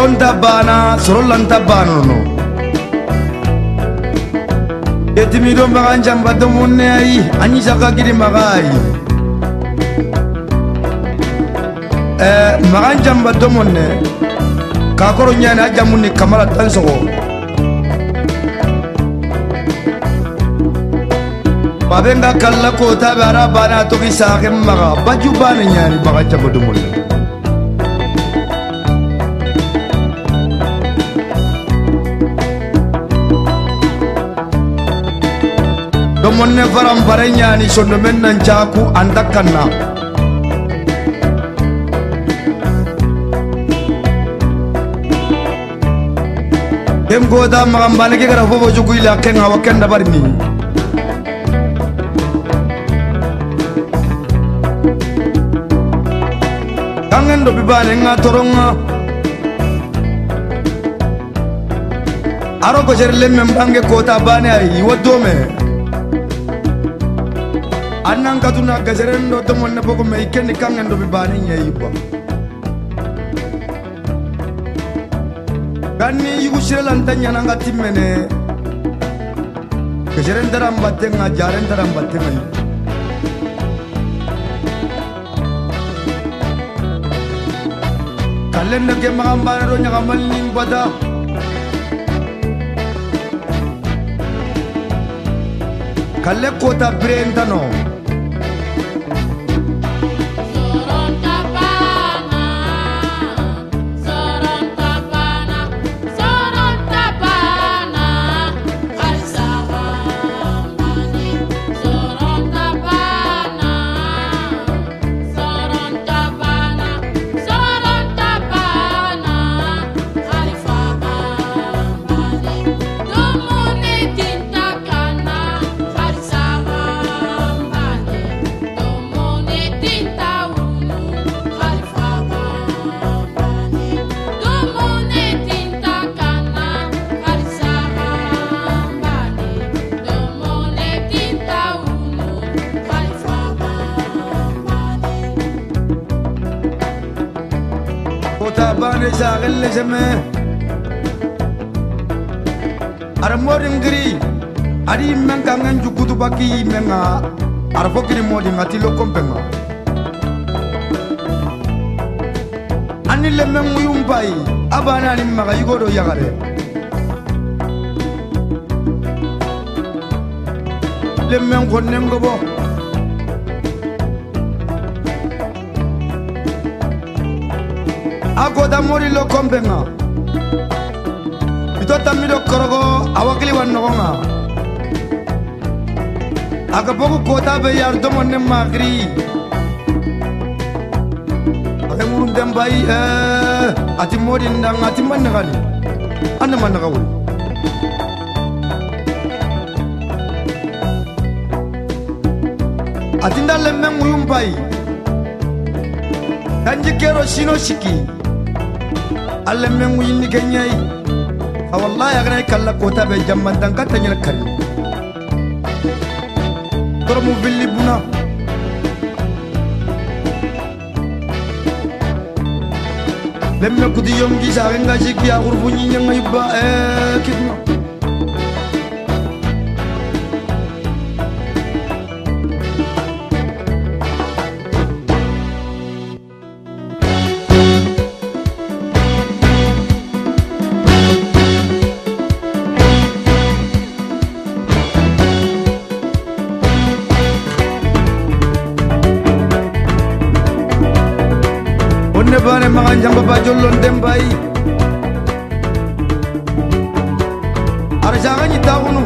soronta bana sorollanta banono. Yetimido magan jamba domonne ayi anyi saka gidi maga eh, magan jamba domonne kakoro ñani a jamunni kamala tan sogo babe nga kalla kotaɓe ara bane a togi saken maga. Baju bane ñani magan jamba domonne faranfare ñaani sonno men nan caaku an dakkan na dem goda maxan mbane ke gara fofo juguyla kenga wa ken dabar ni kangen dobi bane nga toronga aro gojer lemmen bange kota bane ay iwa dome annan katuna gajeren do tomon ne bogo me ken kangen do bibane nyai ba ganni yugu sirelanta ñananga timmene keseren daran battenga jaren daran battenga yu kallen ne ke maxambane do ñagamal nin bada kalle kota birentano jeme ara morin giri ari men ka ngan jukudu baki menga ara fokiri modi ngati lo kompenga ani le men muyum bai abana ni maga yugo do yagare le men ko nengo bo agoda morilo kombenga bito tamido korogo awakili wa nogonga akapoku kota be yar domo ne magri ake ngurundem bayi ati modi ndang ati mannagani anda mannaga wuli ati ndalemme nguyum bayi kanji kero shino shiki allameen guyinni keenyaayi awwallaayi akkanaa kalla kootaa bee jammaddan kan ta'e kan toromu villi buna lemme kutiyyoom kiisaa kan gaashee kiyaa kurfuu nyiinyanga hibbaa ee kibna. ma jamba ba jollon dem bayi arjaga ñi taxunu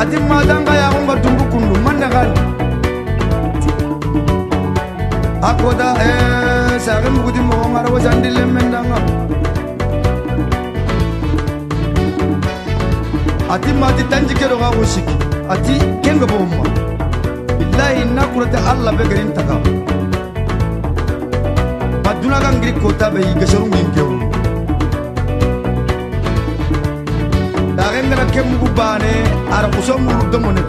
ati madanga yaxunga tumbu kundu mandaxal a koda eh, saxe mbugudi moxonga ara wasandi lemmen danga ati mati tanjikeroxa xusik ati kenga bomma. wallahi na kurata allah be garin taka. Baduna kan giri kota be gasharun gin kewu daren ke mugu bane ara kuso muru domo ne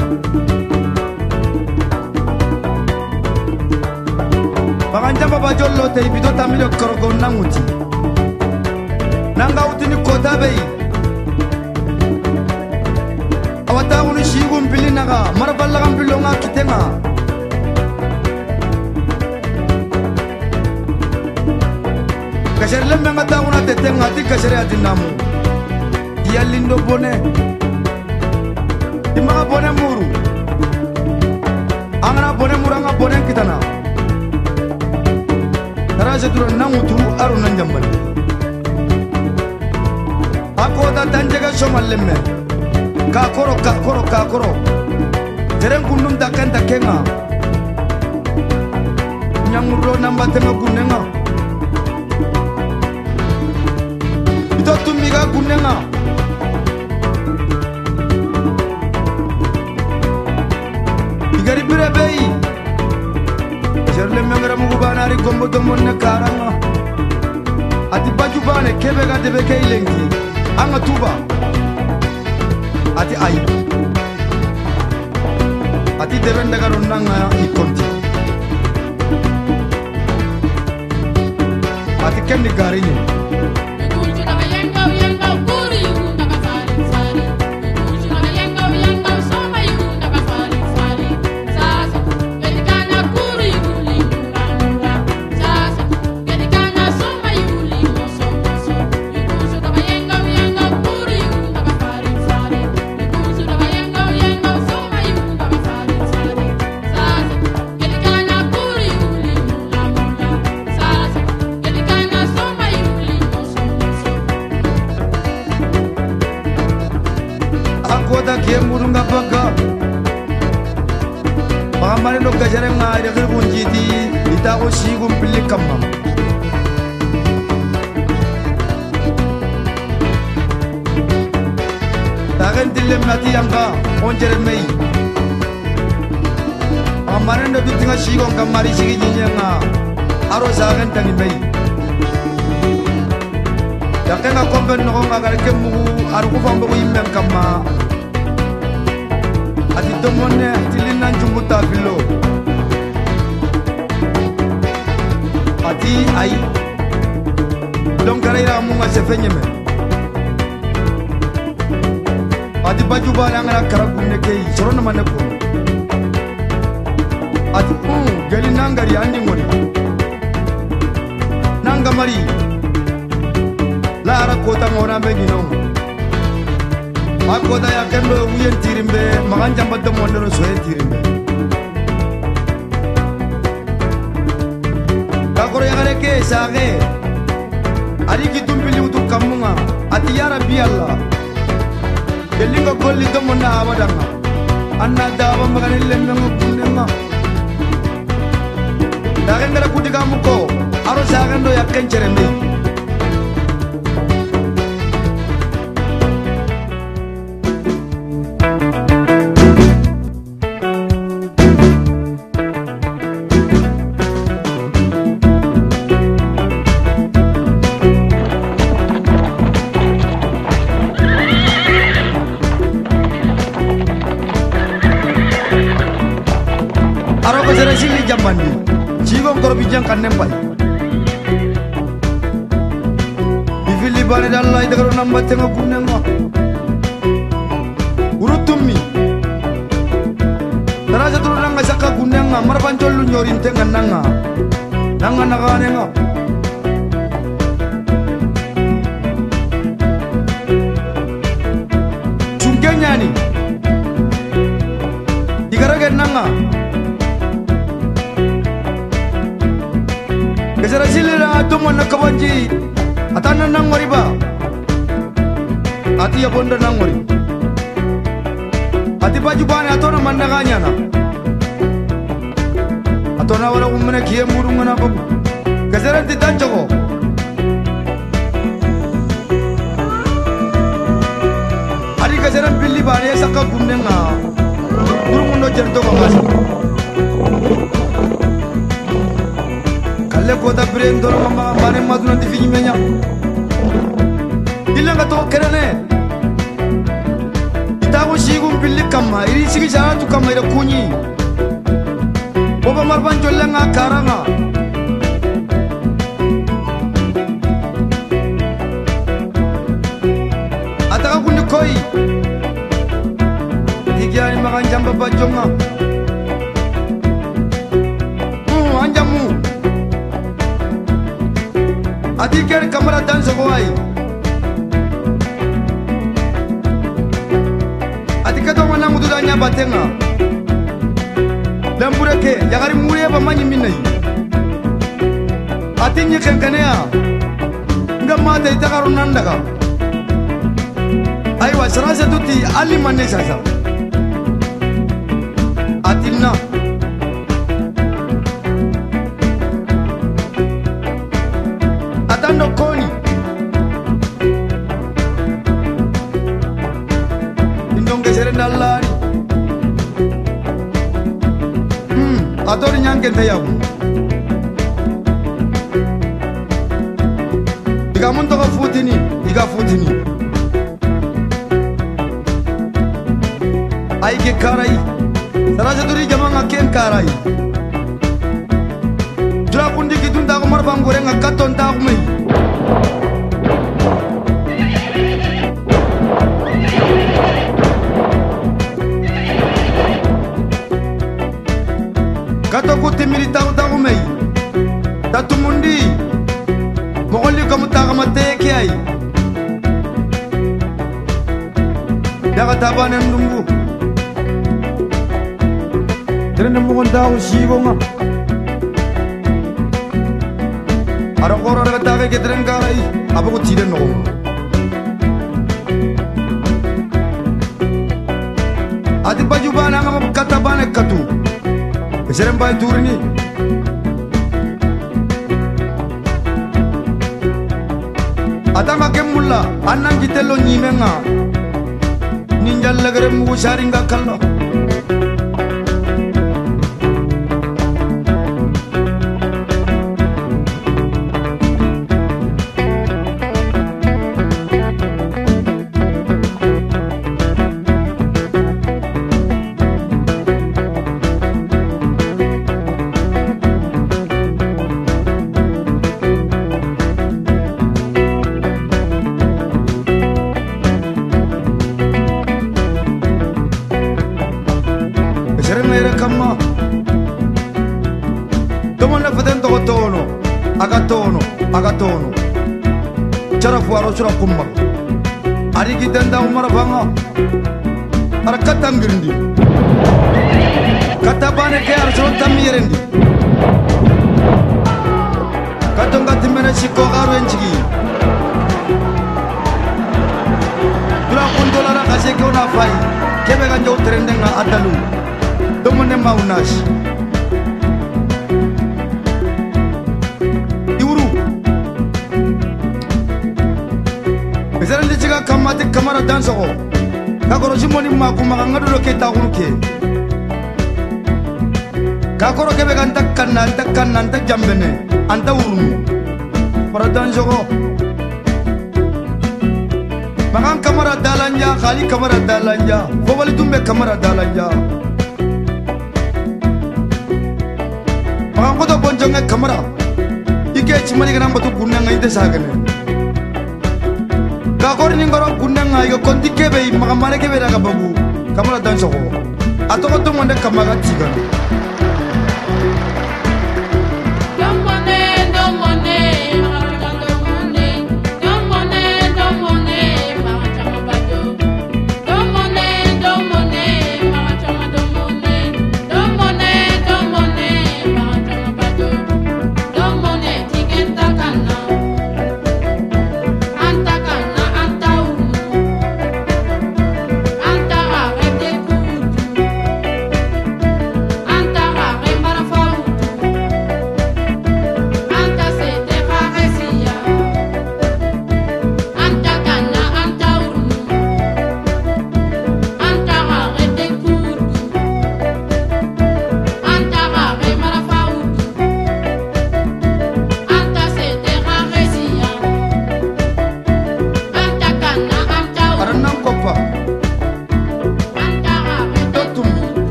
ta jollo te bido tamilo korogo nanguti nanga utini kota be awatagunu sigu mpili naga maraballaga mpilo nga kitenga kasere lembe nga taguna tetenga ti kasere ati namu diyalindo bone imaga bone muru angana bone muru anga bone kitana taraseturo nangutu aruna njambani akota tanjega somalemme kakoro kakoro kakoro tere nkundum daken dakenga nyanguro nambatenga gunenga itotumbiga gunenga igari birebei jerle mengera mugubanari gombo domonne karanga ati baju bane kebega debeke ilengi. Anga tuba. ati ay ati deɓen daga ɗon nanga i konti ati kendi gariñe sigon kamari sigi jinyanga aro sagen tangi mei. Yakenga komben no nga gare kemu aru ko fambo ko yimmen ati domone tilina njumbu tabilo. Ati don kare ira mu nga sefenye me ati baju ba na ngara kara kunne ke soro na mane ko ati um geli nangari andi ngoni nanga mari lara kota ngona be gino akota ya kendo wuyen tirimbe magan jamba de mondero soye tirimbe kakoro yagare ke sage ari kitumpili utu kamunga ati ya rabbi allah gelinga golli de monna abadanga anna dawa magani lemmengo kunnenga దగ్గర కుటి కమ్ముకో అరు సాగండు ఎక్కని nempay ifili bane dalla idagaro namba tenga kunnenga urutummi taraja turu nanga saka kunnenga marpanchollu nyorin tenga nanga nanga naganenga cungkenyani digarage nanga Kesara silira atumo na kabanji. Atana nangori ba. Ati ya bonda nangori ati baju bane atona mandaganya na. Atona wala umene kiye murunga na babu. Kesara ti tanchoko Adi kesara pilli bane saka gundenga Durungundo jerto kamasi kere kota bren doroma ma mane maduna ti fini menya. Dilanga to kerene. Itago shigu pilli kama iri sigi jara tu kama ira kunyi. Boba marban jollanga karanga. Ataga kundi koi. Digyani magan jamba bajonga abikɛri kamara dansogo ayi adikɛtɔgɔ namududa ɲabatenga lambureke yagari muriyeba maɲiminayi ati ɲi kenkeneya nga mata itagaru nandaga ayiwa sarasetuti ali mane sasa atinna yabu iga mun togo futini iga futini ay ke karai. Sarase turi jamanga ken karai. Jura kundi kitun tago marbangore nga katon tago tabanen ndungu terene mogon tago sigonga ara koro daga tage ke teren karai. Abago tiden nogonga ati baju bana ngama kata bana katu. Serem bay turini atanga ke mulla annan jitello ni njalla garam ngu sari nga kalno cara fuaro sura kumma ari kitenda umara banga ara katangirndi kata bane ke ar soro tamiyerendi katonga timmene sikko garu en cigi dura kundolara kase ke ona fay kebe ga jow terendenga adalu domone maunas ciga kammati kamara dansogo kakorosi moni makumaga ngadulo ke taxunu ke kakoro kebe ga nta kanna nta kanna nta jambene anta wurunu fara dansogo magan kamara dalanja xali kamara dalanja fobali tumbe kamara dalanja magan koto bonjonge kamara ike cimani gana batu gunnanga sagene kakori ni ngoro gunnanga iga konti kebe maga mare kebe daga bagu kamara dansogo atogo tumonde kamaga tigana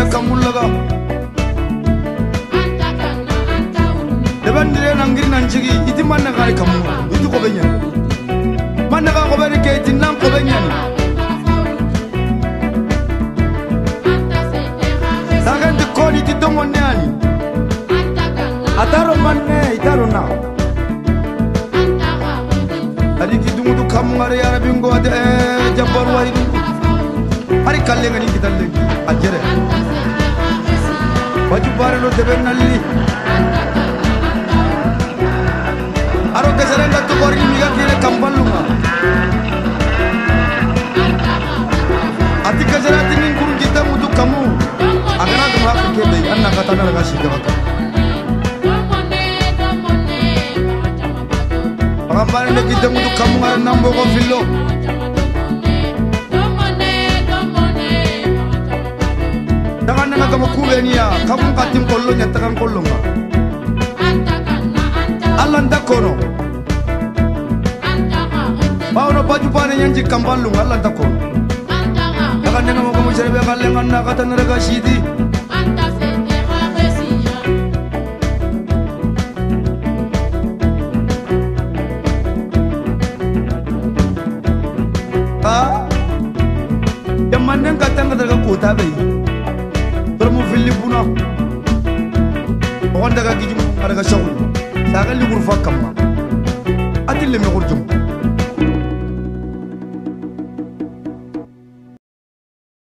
mena kamullaga debandire nangiri nancigi iti kamu itu ko benya manna ka ko beni ke iti nan ko benya ni sakenti koni ti dongonne ani. Ataro manne itaro na. Adi ki dungudu kamu ngare ya rabbi ngo ade eh, jabbar wari ari kalle ngani kitalle ajere baju bare lo debe nalli aro keserenga tu kori miga kire kampallunga ati keserati nin kurun kita mutu kamu. Agana dum hakka kebe anna kata na daga shiga kata Pagambare ne kita mutu kamu ngare nambo ko fillo daga nanga kama kubeni ya. Kamu katim kollo nya takan kollo nga Allah ndakono Bawno baju pane nyanji kamballu Allah ndakono daga nanga mo kama serebe kalle nganna kata na daga shidi ha yamannen ka tanga daga kota bai harmu filli buna. On daga gijum adaga shawul saga ligur atille me gurjum